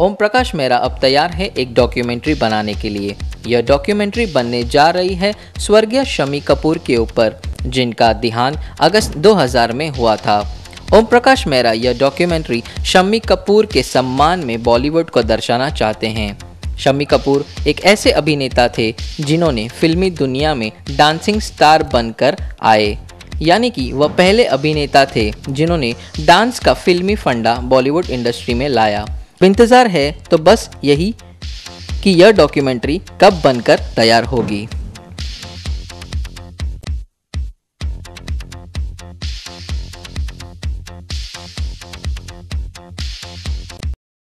ओम प्रकाश मेहरा अब तैयार है एक डॉक्यूमेंट्री बनाने के लिए। यह डॉक्यूमेंट्री बनने जा रही है स्वर्गीय शमी कपूर के ऊपर, जिनका देहांत अगस्त 2000 में हुआ था। ओम प्रकाश मेहरा यह डॉक्यूमेंट्री शम्मी कपूर के सम्मान में बॉलीवुड को दर्शाना चाहते हैं। शम्मी कपूर एक ऐसे अभिनेता थे जिन्होंने फिल्मी दुनिया में डांसिंग स्टार बनकर आए। यानी कि वह पहले अभिनेता थे जिन्होंने डांस का फिल्मी फंडा बॉलीवुड इंडस्ट्री में लाया। इंतज़ार है तो बस यही कि यह डॉक्यूमेंट्री कब बनकर तैयार होगी।